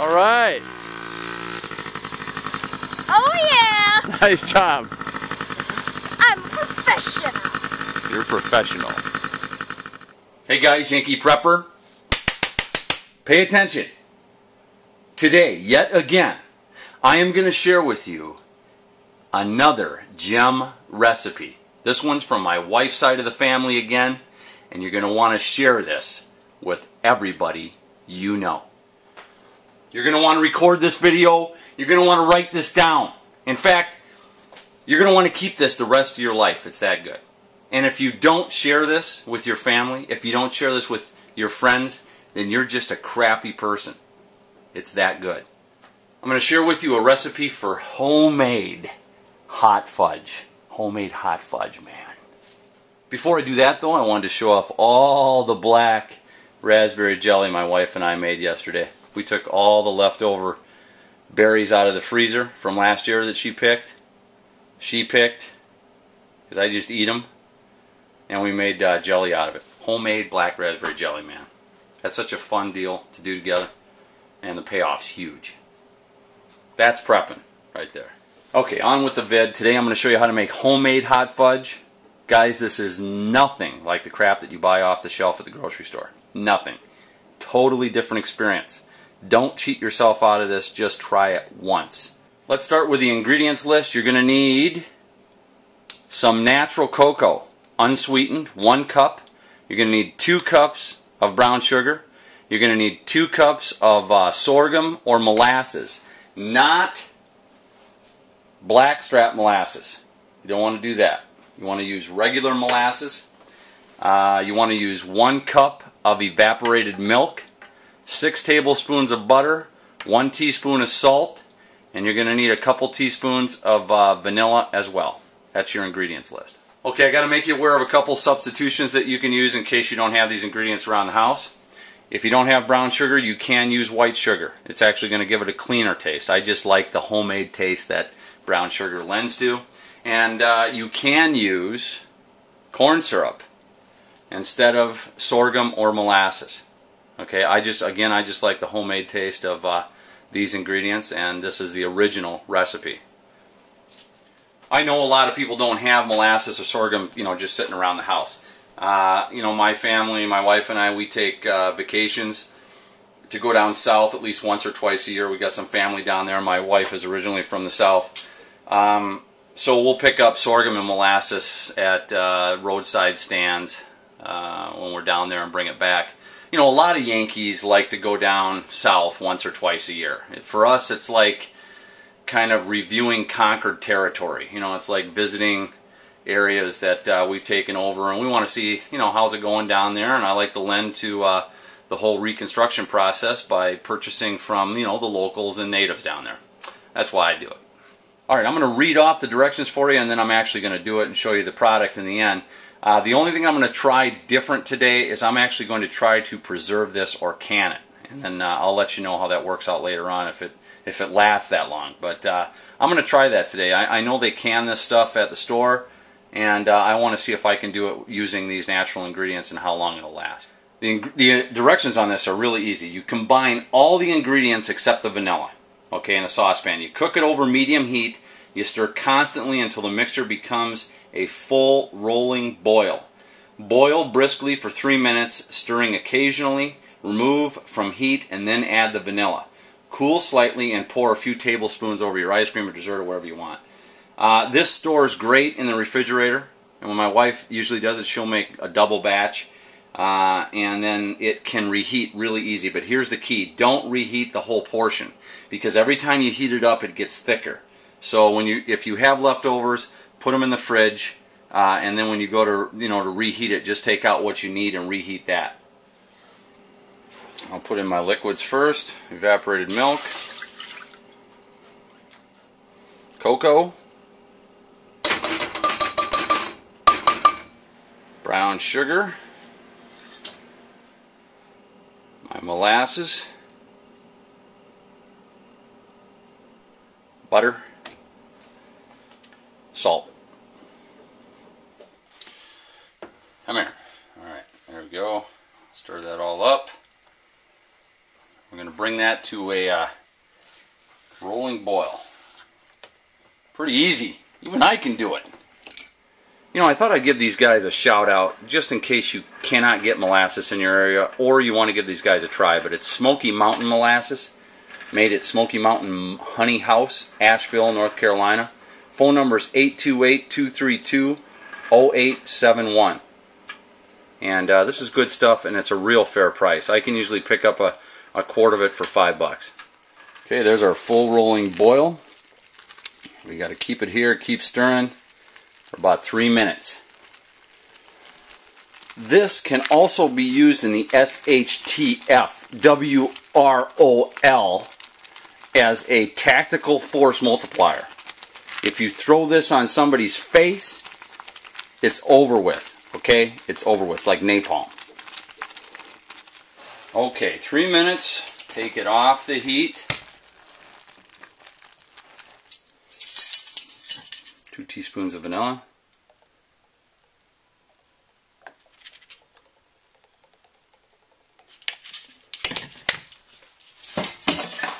All right. Oh yeah! Nice job. I'm a professional. You're professional. Hey guys, Yankee Prepper. Pay attention. Today, yet again, I am going to share with you another gem recipe. This one's from my wife's side of the family again, and you're going to want to share this with everybody you know. You're going to want to record this video. You're going to want to write this down. In fact, you're going to want to keep this the rest of your life. It's that good. And if you don't share this with your family, if you don't share this with your friends, then you're just a crappy person. It's that good. I'm going to share with you a recipe for homemade hot fudge. Homemade hot fudge, man. Before I do that, though, I wanted to show off all the black raspberry jelly my wife and I made yesterday. We took all the leftover berries out of the freezer from last year that she picked. She picked, because I just eat them, and we made uh, jelly out of it. Homemade black raspberry jelly, man. That's such a fun deal to do together, and the payoff's huge. That's prepping right there. Okay, on with the vid. Today I'm going to show you how to make homemade hot fudge. Guys, this is nothing like the crap that you buy off the shelf at the grocery store. Nothing. Totally different experience. Don't cheat yourself out of this, just try it once. Let's start with the ingredients list. You're going to need some natural cocoa, unsweetened, one cup. You're going to need two cups of brown sugar. You're going to need two cups of uh, sorghum or molasses, not blackstrap molasses. You don't want to do that. You want to use regular molasses. Uh, you want to use one cup of evaporated milk, six tablespoons of butter, one teaspoon of salt, and you're going to need a couple teaspoons of uh, vanilla as well. That's your ingredients list. Okay, I got to make you aware of a couple substitutions that you can use in case you don't have these ingredients around the house. If you don't have brown sugar, you can use white sugar. It's actually going to give it a cleaner taste. I just like the homemade taste that brown sugar lends to. And uh, you can use corn syrup instead of sorghum or molasses. Okay, I just, again, I just like the homemade taste of uh, these ingredients, and this is the original recipe. I know a lot of people don't have molasses or sorghum, you know, just sitting around the house. Uh, you know, my family, my wife and I, we take uh, vacations to go down south at least once or twice a year. We got some family down there. My wife is originally from the south. Um, so we'll pick up sorghum and molasses at uh, roadside stands uh, when we're down there and bring it back. You know, a lot of Yankees like to go down south once or twice a year. For us, it's like kind of reviewing conquered territory. You know, it's like visiting areas that uh, we've taken over, and we want to see, you know, how's it going down there. And I like to lend to uh, the whole reconstruction process by purchasing from, you know, the locals and natives down there. That's why I do it. All right, I'm going to read off the directions for you, and then I'm actually going to do it and show you the product in the end. Uh, the only thing I'm going to try different today is I'm actually going to try to preserve this or can it. And then uh, I'll let you know how that works out later on if it if it lasts that long. But uh, I'm going to try that today. I, I, know they can this stuff at the store, and uh, I want to see if I can do it using these natural ingredients and how long it'll last. The, the directions on this are really easy. You combine all the ingredients except the vanilla, okay, in a saucepan. You cook it over medium heat. You stir constantly until the mixture becomes a full rolling boil. Boil briskly for three minutes, stirring occasionally. Remove from heat and then add the vanilla. Cool slightly and pour a few tablespoons over your ice cream or dessert or whatever you want. Uh, this stores great in the refrigerator. And when my wife usually does it, she'll make a double batch. Uh, and then it can reheat really easy. But here's the key. Don't reheat the whole portion. Because every time you heat it up, it gets thicker. So when you, if you have leftovers, put them in the fridge. Uh, and then when you go to, you know, to reheat it, just take out what you need and reheat that. I'll put in my liquids first. Evaporated milk. Cocoa. Brown sugar. Molasses. Butter. Salt. Come here. Alright, there we go. Stir that all up. We're going going to bring that to a uh, rolling boil. Pretty easy. Even I can do it. You know, I thought I'd give these guys a shout out just in case you cannot get molasses in your area or you want to give these guys a try. But it's Smoky Mountain Molasses, made at Smoky Mountain Honey House, Asheville, North Carolina. Phone number is 828 232 0871. And uh, this is good stuff and it's a real fair price. I can usually pick up a, a quart of it for five bucks. Okay, there's our full rolling boil. We got to keep it here, keep stirring for about three minutes. This can also be used in the SHTF WROL as a tactical force multiplier. If you throw this on somebody's face, it's over with. Okay? It's over with. It's like napalm. Okay, three minutes. Take it off the heat. Two teaspoons of vanilla.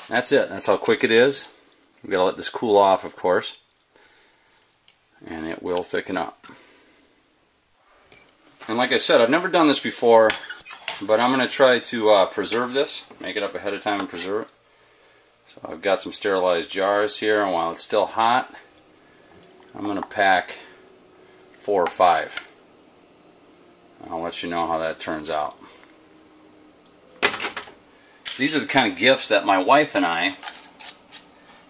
That's it. That's how quick it is. We've got to let this cool off, of course. And it will thicken up. And like I said, I've never done this before, but I'm going to try to uh, preserve this. Make it up ahead of time and preserve it. So I've got some sterilized jars here, and while it's still hot, I'm going to pack four or five. I'll let you know how that turns out. These are the kind of gifts that my wife and I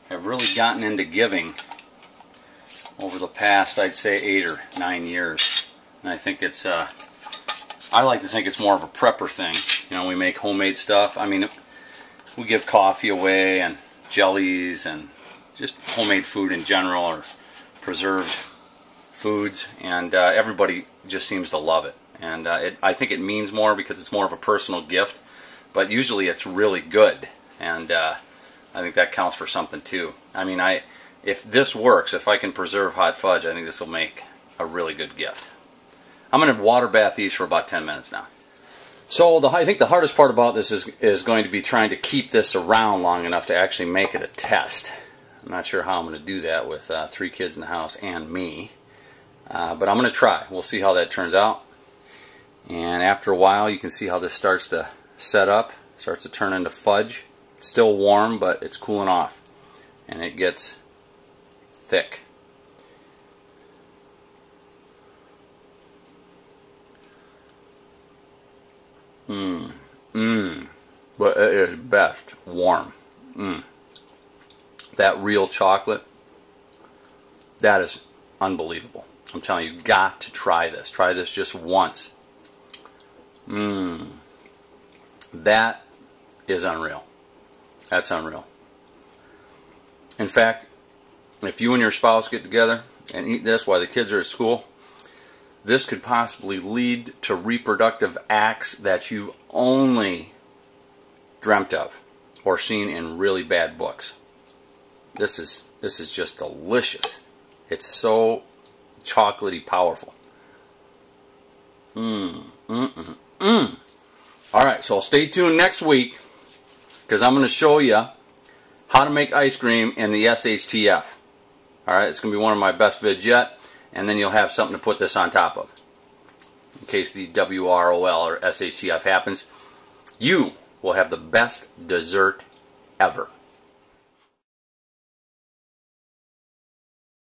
have really gotten into giving over the past, I'd say, eight or nine years. And I think it's, uh, I like to think it's more of a prepper thing. You know, we make homemade stuff. I mean, we give coffee away and jellies and just homemade food in general or preserved foods, and uh, everybody just seems to love it. And uh, it, I think it means more because it's more of a personal gift, but usually it's really good, and uh, I think that counts for something too. I mean, I if this works, if I can preserve hot fudge, I think this will make a really good gift. I'm going to water bath these for about 10 minutes now. So the, I think the hardest part about this is, is going to be trying to keep this around long enough to actually make it a test. I'm not sure how I'm going to do that with uh, three kids in the house and me. Uh, but I'm going to try. We'll see how that turns out. And after a while, you can see how this starts to set up, starts to turn into fudge. It's still warm, but it's cooling off. And it gets thick. Mmm. Mmm. But it is best warm. Mmm that real chocolate, that is unbelievable. I'm telling you, got to try this. Try this just once. Mmm. That is unreal. That's unreal. In fact, if you and your spouse get together and eat this while the kids are at school, this could possibly lead to reproductive acts that you've only dreamt of or seen in really bad books. This is this is just delicious. It's so chocolatey powerful. Mmm, mmm, mmm, mmm. All right, so stay tuned next week because I'm going to show you how to make ice cream in the SHTF. All right, it's going to be one of my best vids yet, and then you'll have something to put this on top of in case the WROL or SHTF happens. You will have the best dessert ever.